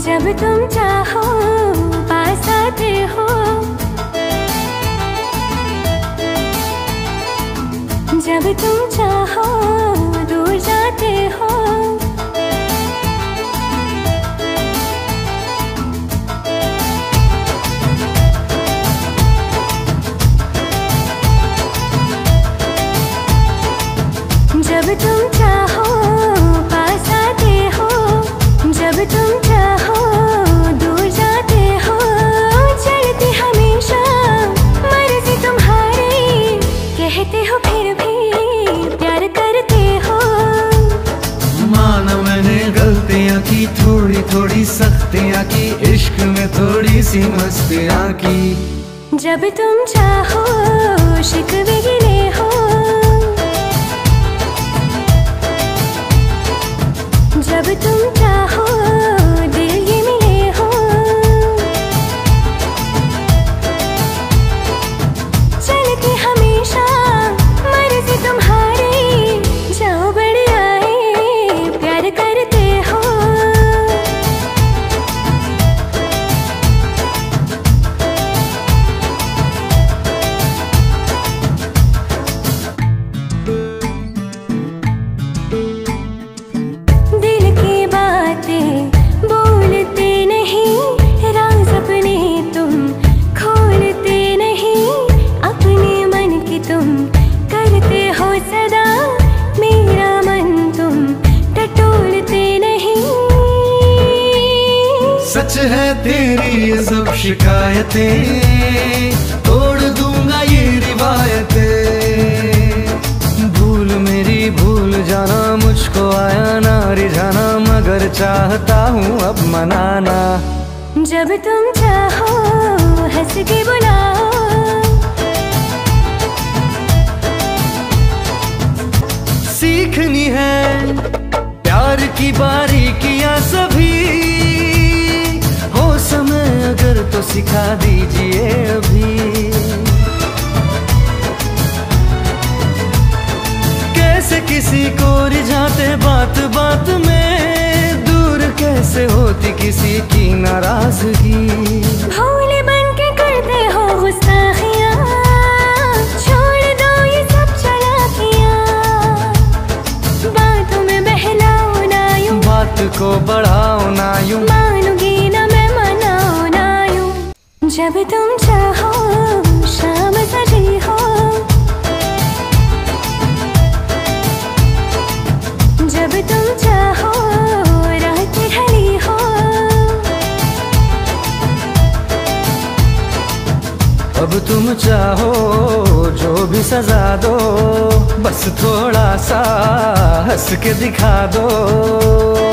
जब तुम चाहो पास आते हो। जब तुम चाहो दूर जाते हो। की थोड़ी थोड़ी सख्तियाँ की, इश्क में थोड़ी सी मस्तियाँ की। जब तुम चाहो शिकवे हो सच है तेरी ये सब शिकायतें। तोड़ दूँगा ये रिवायतें। भूल मेरी भूल जाना मुझको आया ना रिझाना मगर चाहता हूँ अब मनाना। जब तुम चाहो हंस के बुलाओ। सीखनी है प्यार की बारीकियाँ तो सिखा दीजिए अभी। कैसे किसी को रिझाते बात बात में? दूर कैसे होती किसी की नाराज़गी? भोले बन के करते हो गुस्ताखियाँ। छोड़ दो ये सब चालाकियाँ। बातों में बहलाओ ना यूँ। बात को बढ़ाओ ना यूँ। जब तुम चाहो, शाम सजी हो। जब तुम चाहो, रात ढली हो। अब तुम चाहो, जो भी सजा दो, बस थोड़ा सा हंस के दिखा दो।